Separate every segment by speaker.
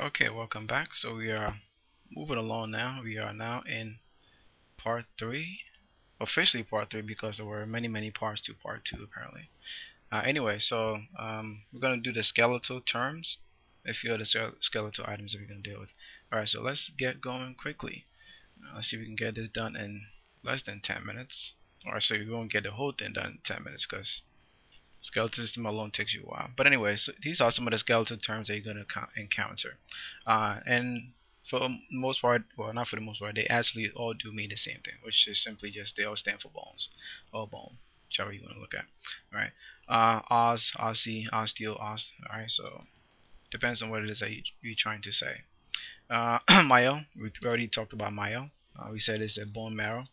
Speaker 1: Okay, welcome back. So we are moving along now. We are now in part three, officially part three because there were many, many parts to part two apparently. Uh, anyway, so um, we're going to do the skeletal terms, a few of the skeletal items that we're going to deal with. Alright, so let's get going quickly. Uh, let's see if we can get this done in less than 10 minutes. Or actually, we won't get the whole thing done in 10 minutes because skeletal system alone takes you a while. But anyway, these are some of the skeletal terms that you're going to encounter. Uh, and for the most part, well, not for the most part, they actually all do mean the same thing, which is simply just they all stand for bones or bone, whichever you want to look at. All right, uh, Oz, Aussie, Osteo, Ost. All right, so depends on what it is that you, are trying to say. Uh, myo, we already talked about myo. Uh, we said it's a bone marrow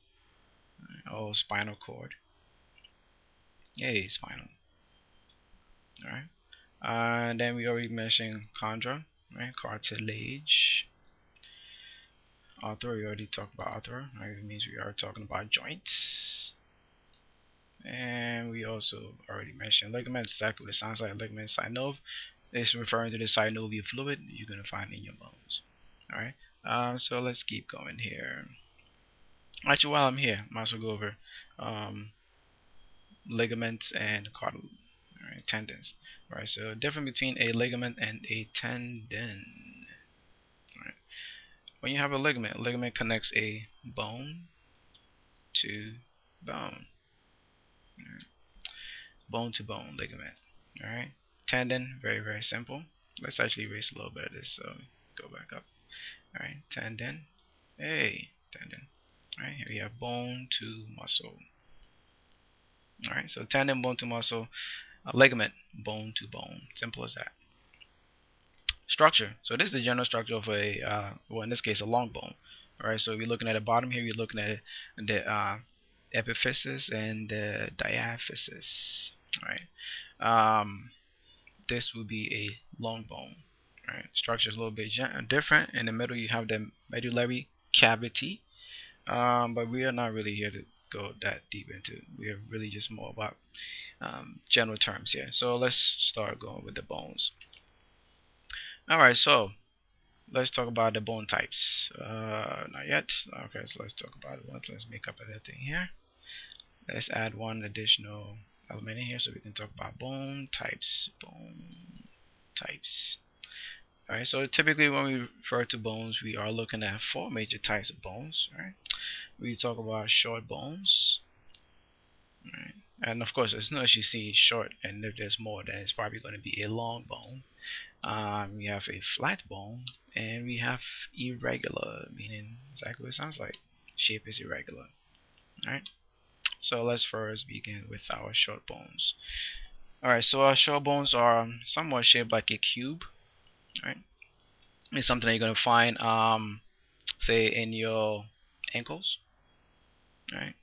Speaker 1: or spinal cord. Yay, spinal. Alright. Uh, then we already mentioned chondra, right? Cartilage. Arthur, we already talked about Arthur. Right? It means we are talking about joints. And we also already mentioned ligaments, exactly it sounds like. Ligament synovial is referring to the synovial fluid you're going to find in your bones. Alright, um, so let's keep going here. Actually, while I'm here, I might as well go over um, ligaments and cartilage right, tendons. Right, so difference between a ligament and a tendon. Right. When you have a ligament, a ligament connects a bone to bone. Right. Bone to bone ligament. Alright. Tendon, very, very simple. Let's actually erase a little bit of this so go back up. Alright, tendon. Hey, tendon. Alright, here we have bone to muscle. Alright, so tendon, bone to muscle ligament, bone to bone. Simple as that. Structure. So this is the general structure of a, uh, well, in this case, a long bone. All right. So we're looking at the bottom here. We're looking at the uh, epiphysis and the diaphysis. All right. Um, this will be a long bone. All right. Structure is a little bit different. In the middle, you have the medullary cavity. Um, but we are not really here to go that deep into. We are really just more about um, general terms here. So let's start going with the bones. Alright, so let's talk about the bone types. Uh, not yet. Okay, so let's talk about it. Let's make up everything here. Let's add one additional element in here so we can talk about bone types. Bone types. Alright, so typically when we refer to bones, we are looking at four major types of bones. Right? We talk about short bones. Right? And of course, as soon as you see short, and if there's more, then it's probably going to be a long bone. Um, we have a flat bone, and we have irregular, meaning exactly what it sounds like. Shape is irregular. Alright? So let's first begin with our short bones. Alright, so our short bones are somewhat shaped like a cube right? It's something that you're to find, um, say, in your ankles, right?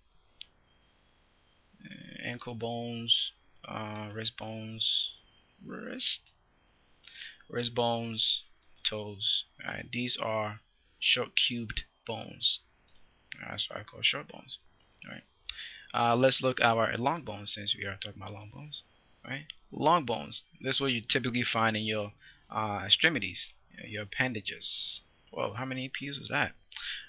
Speaker 1: Uh, ankle bones, uh, wrist bones, wrist, wrist bones, toes. Right? These are short cubed bones. That's what I call short bones. Right? Uh, let's look at our long bones since we are talking about long bones. Right? Long bones. This is what you typically find in your uh, extremities, your appendages. Well, how many P's was that?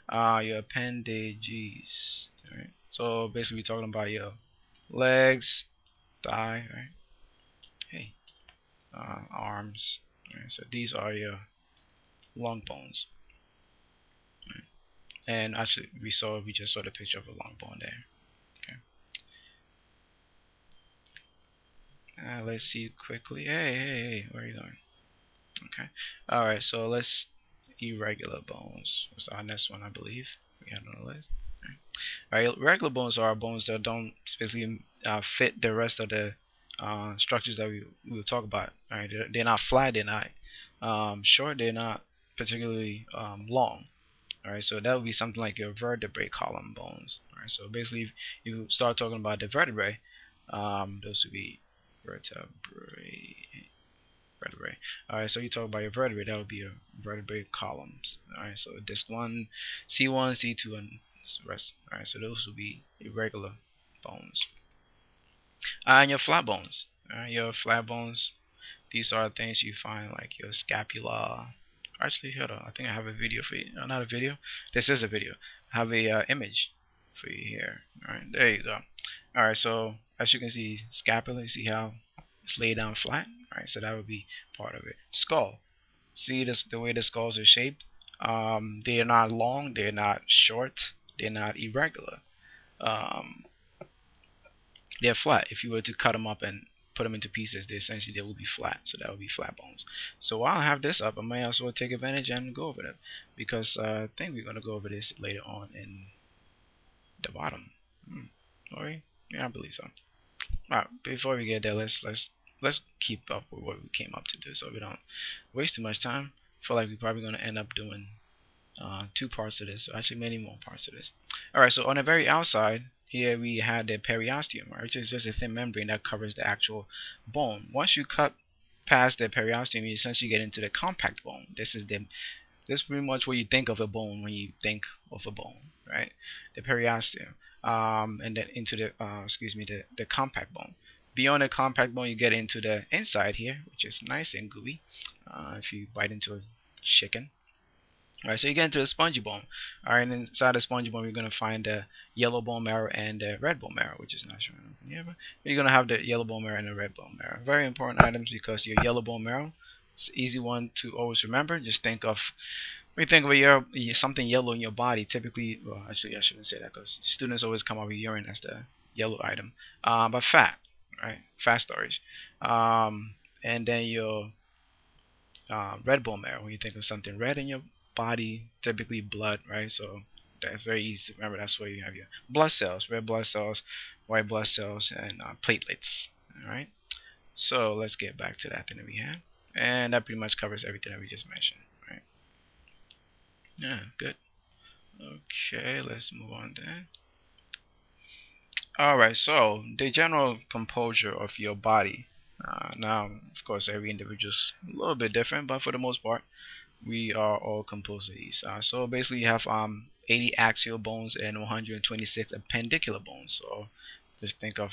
Speaker 1: Uh, your appendages. Right? So basically, we're talking about your legs, thigh, right? Hey, uh, arms. Right? So these are your long bones. Right? And actually, we saw we just saw the picture of a long bone there. Okay. Uh, let's see quickly. Hey, hey, hey, where are you going? Okay. Alright, so let's irregular bones. What's our next one, I believe? We had on the list. Alright, regular bones are bones that don't specifically uh, fit the rest of the uh, structures that we will talk about. Alright, they're, they're, not flat, they're not um, short, they're not particularly um, long. Alright, so that would be something like your vertebrae column bones. Alright, so basically, if you start talking about the vertebrae, um, those would be vertebrae vertebrae. Alright, so you talk about your vertebrae, that would be your vertebrae columns. Alright, so disc 1, C1, C2, and rest. Alright, so those would be irregular bones. Uh, and your flat bones. Alright, your flat bones, these are things you find like your scapula, actually hold on I think I have a video for you not a video this is a video I have a uh, image for you here alright there you go alright so as you can see scapula you see how it's laid down flat right? so that would be part of it skull see this the way the skulls are shaped um, they're not long they're not short they're not irregular um, they're flat if you were to cut them up and put them into pieces, they essentially they will be flat. So that would be flat bones. So while I have this up, I may as well take advantage and go over them because uh, I think we're gonna go over this later on in the bottom. Hmm. Right? Yeah, I believe so. Alright, before we get there, let's let's let's keep up with what we came up to do, so we don't waste too much time. I feel like we're probably gonna end up doing uh, two parts of this, actually many more parts of this. Alright, so on the very outside, here we had the periosteum, which is just a thin membrane that covers the actual bone. Once you cut past the periosteum, you essentially get into the compact bone. This is the this is pretty much what you think of a bone when you think of a bone, right? The periosteum, um, and then into the uh, excuse me, the the compact bone. Beyond the compact bone, you get into the inside here, which is nice and gooey. Uh, if you bite into a chicken, Alright, so you get into the spongy bone. Alright, inside the spongy bone, you're going to find the yellow bone marrow and the red bone marrow, which is not shown here, but you're going to have the yellow bone marrow and the red bone marrow. Very important items because your yellow bone marrow, an easy one to always remember. Just think of, when you think of your, something yellow in your body, typically, well, actually, I shouldn't say that because students always come up with urine as the yellow item. Uh, but fat, right? Fat storage. Um, and then your uh, red bone marrow, when you think of something red in your body, typically blood, right? So that's very easy remember. That's where you have your blood cells, red blood cells, white blood cells, and uh, platelets. All right. So let's get back to that thing that we had, and that pretty much covers everything that we just mentioned, right? Yeah, good. Okay, let's move on then. Alright, so the general composure of your body. Uh, now, of course, every individual is a little bit different, but for the most part, we are all composed of these. Uh, so basically you have um, 80 axial bones and 126 appendicular bones. So just think of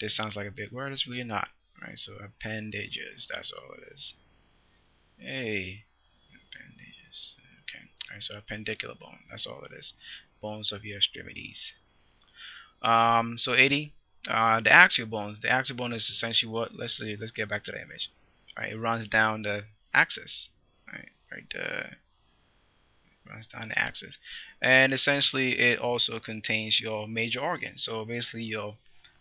Speaker 1: this sounds like a big word, it's really not. Right? So appendages, that's all it is. Hey, appendages. Okay. All right, so appendicular bone, that's all it is. Bones of your extremities. Um, so 80. Uh, the axial bones. The axial bone is essentially what? Let's see. Let's get back to the image. All right, it runs down the axis. Right right there runs down the axis and essentially it also contains your major organs so basically your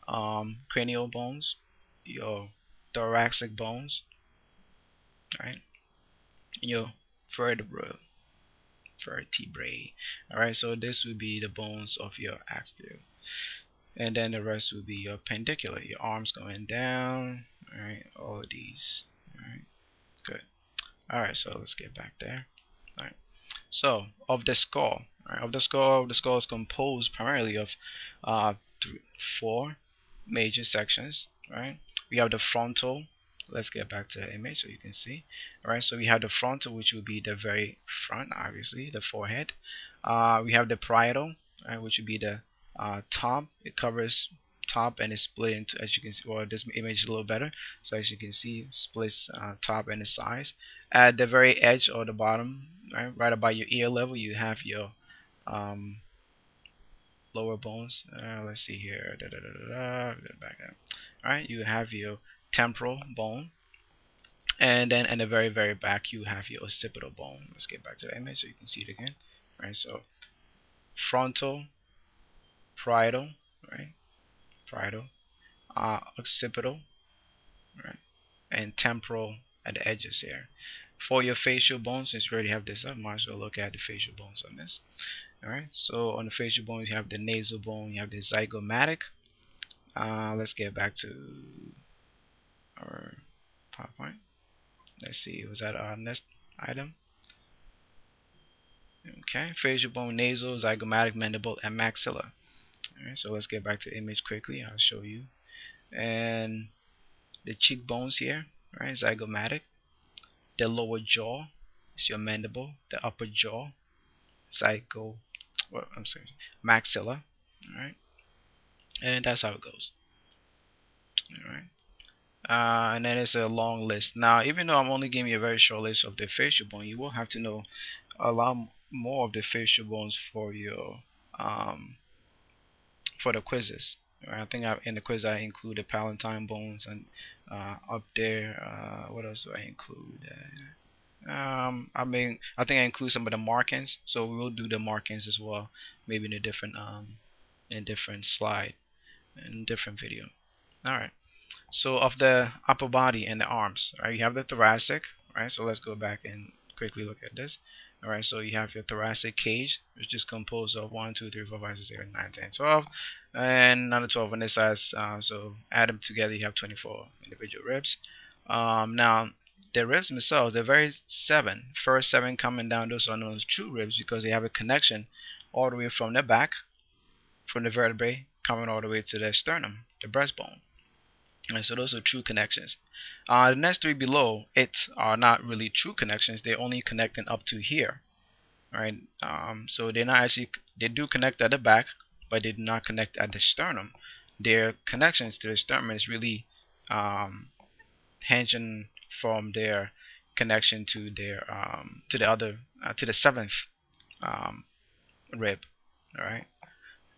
Speaker 1: um, cranial bones your thoracic bones right your vertebra vertebrae alright so this would be the bones of your axial and then the rest would be your appendicular your arms going down alright all of these alright good Alright, so let's get back there. Alright. So, of the skull, right, of the skull, the skull is composed primarily of uh, three, four major sections, right? We have the frontal. Let's get back to the image so you can see. Alright, so we have the frontal, which will be the very front, obviously, the forehead. Uh, we have the parietal, right, which would be the uh, top. It covers top and it's split into as you can see well this image is a little better so as you can see splits uh, top and the sides at the very edge or the bottom right, right about your ear level you have your um, lower bones uh, let's see here da, da, da, back up. all right you have your temporal bone and then in the very very back you have your occipital bone let's get back to the image so you can see it again right so frontal parietal right parietal, uh, occipital, right, and temporal at the edges here. For your facial bones, since we already have this up, might as well look at the facial bones on this. Alright, so on the facial bones, you have the nasal bone, you have the zygomatic. Uh, let's get back to our PowerPoint. Let's see, was that our next item? Okay, facial bone, nasal, zygomatic, mandible, and maxilla. Alright, so let's get back to image quickly. I'll show you. And the cheekbones here, right, zygomatic. The lower jaw is your mandible. The upper jaw, zygo, well, I'm sorry, maxilla. Alright, and that's how it goes. Alright, uh, and then it's a long list. Now, even though I'm only giving you a very short list of the facial bone, you will have to know a lot more of the facial bones for your um, for the quizzes. I think I, in the quiz I include the palatine bones and uh, up there. Uh, what else do I include? Um, I mean, I think I include some of the markings, so we will do the markings as well, maybe in a different um, in a different slide, in a different video. All right. So of the upper body and the arms, right? You have the thoracic, right? So let's go back and quickly look at this. Alright, so you have your thoracic cage, which is composed of 1, 2, 3, 4, 5, 6, 7, 8, 9, 10, 12, and another 12 on this side. Uh, so add them together, you have 24 individual ribs. Um, now, the ribs themselves, they're very seven. First seven coming down, those are known as true ribs because they have a connection all the way from the back, from the vertebrae, coming all the way to the sternum, the breastbone. And so those are true connections. Uh, the next three below it are not really true connections. They're only connecting up to here. Right? Um, so they're not actually they do connect at the back, but they do not connect at the sternum. Their connections to the sternum is really um, hinging from their connection to their um, to the other uh, to the seventh um, rib. All right.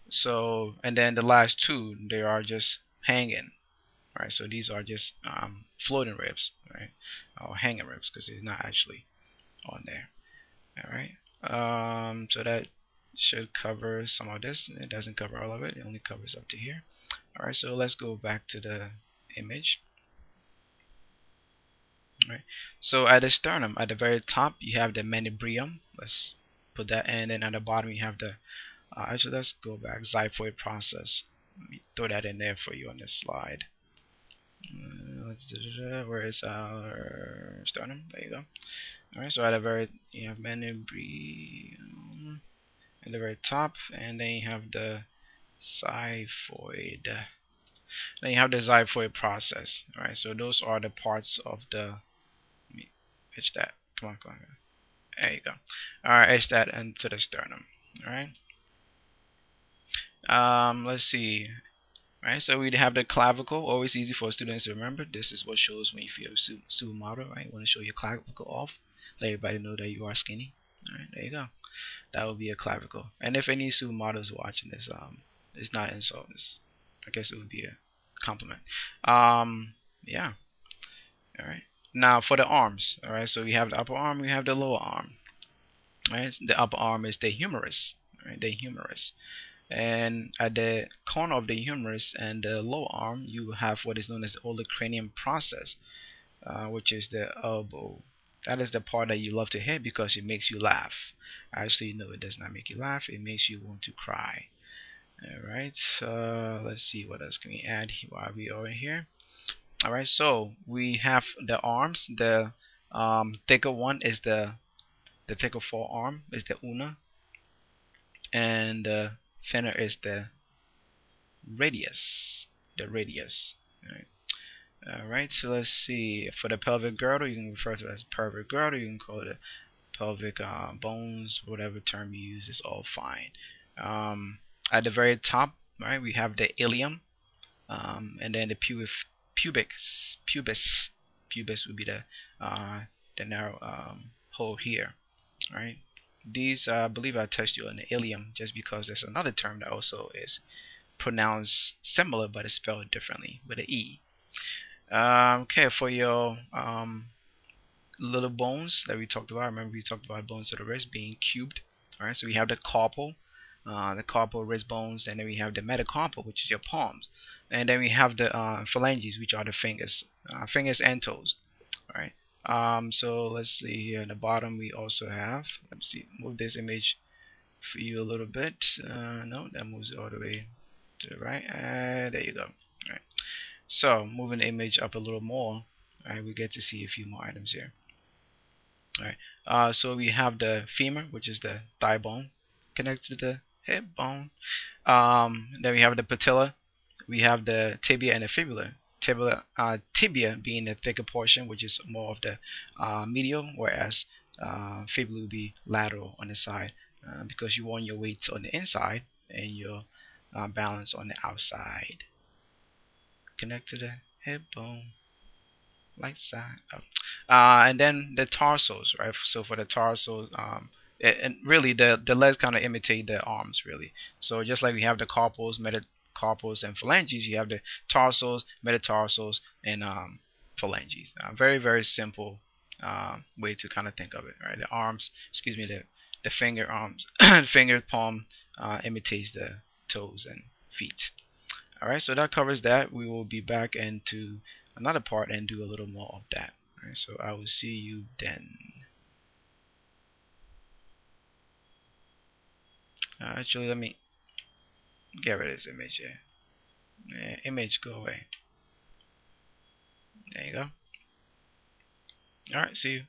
Speaker 1: So and then the last two they are just hanging right? So these are just um, floating ribs, right? Or hanging ribs because it's not actually on there. All right. Um, so that should cover some of this. It doesn't cover all of it. It only covers up to here. All right. So let's go back to the image. All right. So at the sternum, at the very top, you have the manubrium. Let's put that in, and at the bottom you have the. Uh, actually, let's go back. Xiphoid process. Let me throw that in there for you on this slide. Uh, where is our sternum? There you go. Alright, so at the very you have manubrium at the very top, and then you have the xiphoid. Then you have the xiphoid process. Alright, so those are the parts of the. Pitch that. Come on, come on. There you go. Alright, etch that into the sternum. Alright. Um, let's see. Right, so we have the clavicle, always easy for students to remember. This is what shows when you feel supermodel, right? You want to show your clavicle off, let everybody know that you are skinny. Alright, there you go. That would be a clavicle. And if any supermodels watching this, um, it's not insult. It's, I guess it would be a compliment. Um, yeah. Alright. Now for the arms, alright, so we have the upper arm, we have the lower arm. Right? The upper arm is the humerus. Right? The humerus and at the corner of the humerus and the lower arm you have what is known as the olecranon process uh, which is the elbow. That is the part that you love to hit because it makes you laugh. Actually no it does not make you laugh. It makes you want to cry. Alright so let's see what else can we add while we are here. Alright so we have the arms. The um, thicker one is the the thicker forearm is the ulna. And the thinner is the radius the radius right? Alright so let's see. For the pelvic girdle you can refer to it as pelvic girdle. You can call it pelvic uh, bones whatever term you use is all fine. Um, at the very top right we have the ilium um, and then the pubic, pubis pubis pubis would be the uh, the narrow um, hole here right these, uh, I believe I touched you on the ilium just because there's another term that also is pronounced similar but it's spelled differently with an E. Um, okay, for your um, little bones that we talked about, remember we talked about bones of the wrist being cubed. Alright, so we have the carpal, uh, the carpal wrist bones, and then we have the metacarpal, which is your palms. And then we have the uh, phalanges, which are the fingers, uh, fingers and toes. Alright, um, so let's see here in the bottom we also have let's see move this image for you a little bit. Uh, no that moves all the way to the right. Uh, there you go. All right so moving the image up a little more right we get to see a few more items here. All right uh, so we have the femur which is the thigh bone connected to the hip bone. Um, then we have the patella. We have the tibia and the fibula tibia, uh, tibia being the thicker portion, which is more of the uh, medial, whereas uh, fibula will be lateral on the side uh, because you want your weight on the inside and your uh, balance on the outside. Connect to the hip bone. light side. Uh, and then the tarsals, right? So for the tarsos, um, and really the the legs kind of imitate the arms, really. So just like we have the carpals, metacarpals, and phalanges, you have the tarsals, metatarsals, and um, phalanges. Uh, very very simple uh, way to kind of think of it, right? The arms, excuse me, the the finger arms, finger palm uh, imitates the toes and feet. Alright, so that covers that. We will be back into another part and do a little more of that. Alright, so I will see you then. Uh, actually, let me get rid of this image here. Yeah, image, go away. There you go. Alright, see you.